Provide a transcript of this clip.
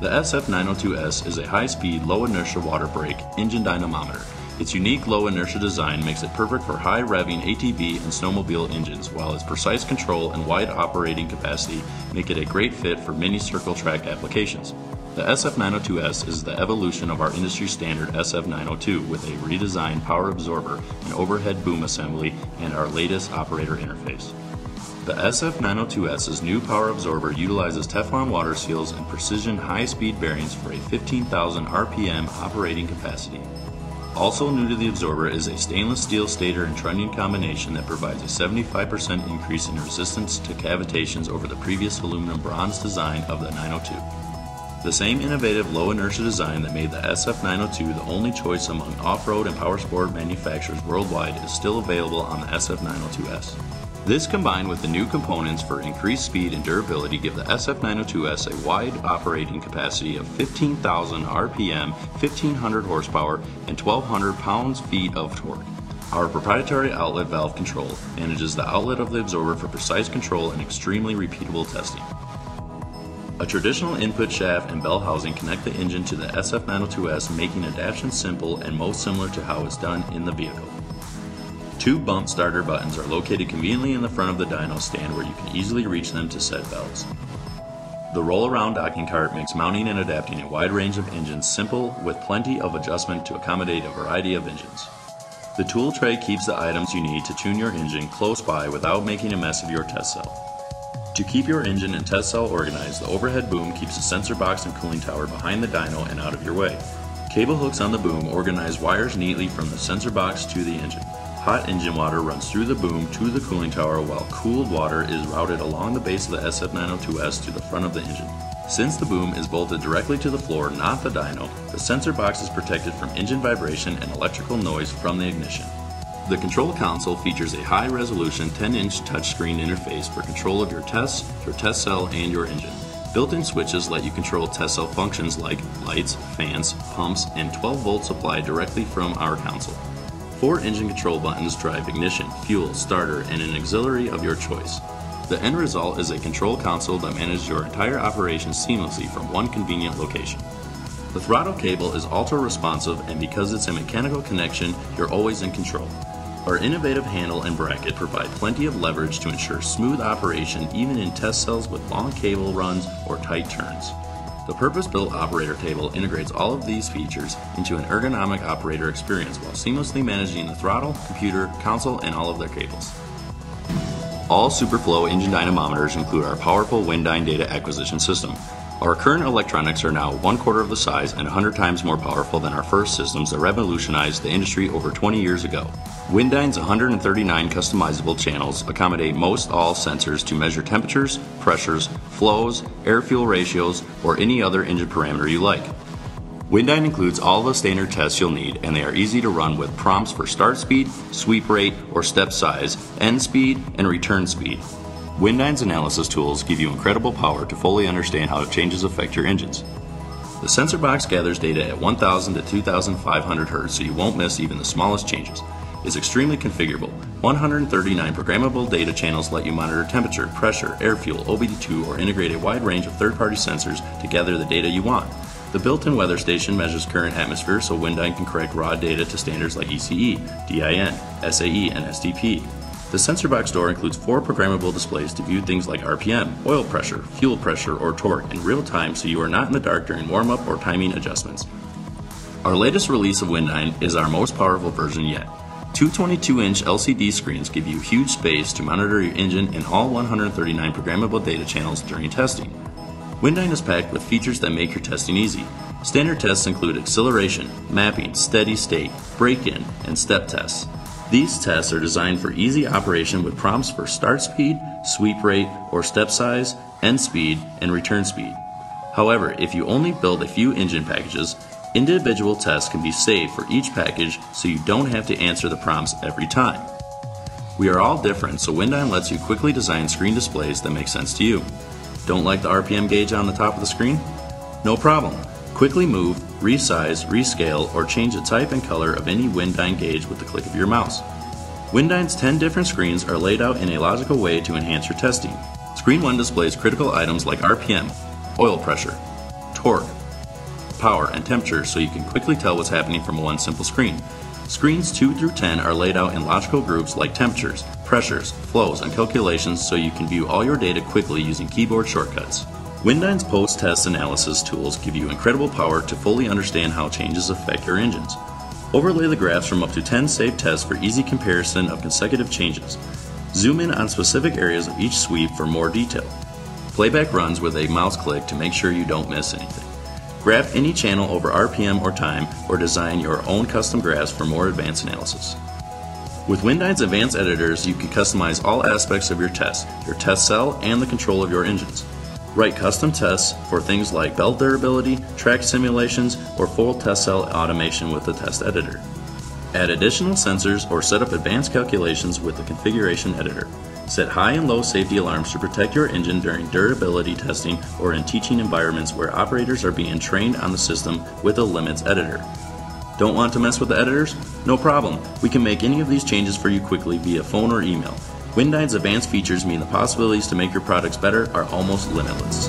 The SF902S is a high-speed, low-inertia water brake engine dynamometer. Its unique low inertia design makes it perfect for high revving ATV and snowmobile engines, while its precise control and wide operating capacity make it a great fit for many circle track applications. The SF902S is the evolution of our industry standard SF902 with a redesigned power absorber, an overhead boom assembly, and our latest operator interface. The SF902S's new power absorber utilizes Teflon water seals and precision high-speed bearings for a 15,000 RPM operating capacity. Also new to the absorber is a stainless steel stator and trunnion combination that provides a 75% increase in resistance to cavitations over the previous aluminum bronze design of the 902. The same innovative low inertia design that made the SF902 the only choice among off-road and powersport manufacturers worldwide is still available on the SF902S. This combined with the new components for increased speed and durability give the SF902S a wide operating capacity of 15,000 RPM, 1500 horsepower, and 1200 pounds-feet of torque. Our proprietary outlet valve control manages the outlet of the absorber for precise control and extremely repeatable testing. A traditional input shaft and bell housing connect the engine to the SF902S, making adaptation simple and most similar to how it's done in the vehicle. Two bump starter buttons are located conveniently in the front of the dyno stand where you can easily reach them to set belts. The roll-around docking cart makes mounting and adapting a wide range of engines simple with plenty of adjustment to accommodate a variety of engines. The tool tray keeps the items you need to tune your engine close by without making a mess of your test cell. To keep your engine and test cell organized, the overhead boom keeps the sensor box and cooling tower behind the dyno and out of your way. Cable hooks on the boom organize wires neatly from the sensor box to the engine. Hot engine water runs through the boom to the cooling tower while cooled water is routed along the base of the SF902S to the front of the engine. Since the boom is bolted directly to the floor, not the dyno, the sensor box is protected from engine vibration and electrical noise from the ignition. The control console features a high resolution 10 inch touchscreen interface for control of your tests, your test cell, and your engine. Built in switches let you control test cell functions like lights, fans, pumps, and 12 volt supply directly from our console. Four engine control buttons drive ignition, fuel, starter, and an auxiliary of your choice. The end result is a control console that manages your entire operation seamlessly from one convenient location. The throttle cable is ultra responsive, and because it's a mechanical connection, you're always in control. Our innovative handle and bracket provide plenty of leverage to ensure smooth operation even in test cells with long cable runs or tight turns. The purpose-built operator table integrates all of these features into an ergonomic operator experience while seamlessly managing the throttle, computer, console, and all of their cables. All SuperFlow engine dynamometers include our powerful WinDyn data acquisition system. Our current electronics are now one quarter of the size and 100 times more powerful than our first systems that revolutionized the industry over 20 years ago. WinDyn's 139 customizable channels accommodate most all sensors to measure temperatures, pressures, flows, air fuel ratios, or any other engine parameter you like. WinDyn includes all the standard tests you'll need, and they are easy to run with prompts for start speed, sweep rate, or step size, end speed, and return speed. WinDyn's analysis tools give you incredible power to fully understand how changes affect your engines. The sensor box gathers data at 1000 to 2500 Hz so you won't miss even the smallest changes It's extremely configurable. 139 programmable data channels let you monitor temperature, pressure, air fuel, OBD2, or integrate a wide range of third-party sensors to gather the data you want. The built-in weather station measures current atmosphere so WinDyn can correct raw data to standards like ECE, DIN, SAE, and STP. The sensor box door includes four programmable displays to view things like RPM, oil pressure, fuel pressure, or torque in real time so you are not in the dark during warm-up or timing adjustments. Our latest release of WinDyn is our most powerful version yet. Two 22-inch LCD screens give you huge space to monitor your engine and all 139 programmable data channels during testing. WinDyn is packed with features that make your testing easy. Standard tests include acceleration, mapping, steady state, break-in, and step tests. These tests are designed for easy operation with prompts for start speed, sweep rate, or step size, end speed, and return speed. However, if you only build a few engine packages, Individual tests can be saved for each package so you don't have to answer the prompts every time. We are all different, so WinDyn lets you quickly design screen displays that make sense to you. Don't like the RPM gauge on the top of the screen? No problem. Quickly move, resize, rescale, or change the type and color of any WinDyn gauge with the click of your mouse. WinDyn's 10 different screens are laid out in a logical way to enhance your testing. Screen 1 displays critical items like RPM, oil pressure, torque, power, and temperature so you can quickly tell what's happening from one simple screen. Screens 2 through 10 are laid out in logical groups like temperatures, pressures, flows, and calculations so you can view all your data quickly using keyboard shortcuts. WinDyn's post-test analysis tools give you incredible power to fully understand how changes affect your engines. Overlay the graphs from up to 10 saved tests for easy comparison of consecutive changes. Zoom in on specific areas of each sweep for more detail. Playback runs with a mouse click to make sure you don't miss anything. Graph any channel over RPM or time, or design your own custom graphs for more advanced analysis. With WinDyn's advanced editors, you can customize all aspects of your test, your test cell, and the control of your engines. Write custom tests for things like belt durability, track simulations, or full test cell automation with the test editor. Add additional sensors or set up advanced calculations with the configuration editor. Set high and low safety alarms to protect your engine during durability testing or in teaching environments where operators are being trained on the system with a limits editor. Don't want to mess with the editors? No problem. We can make any of these changes for you quickly via phone or email. WinDyn's advanced features mean the possibilities to make your products better are almost limitless.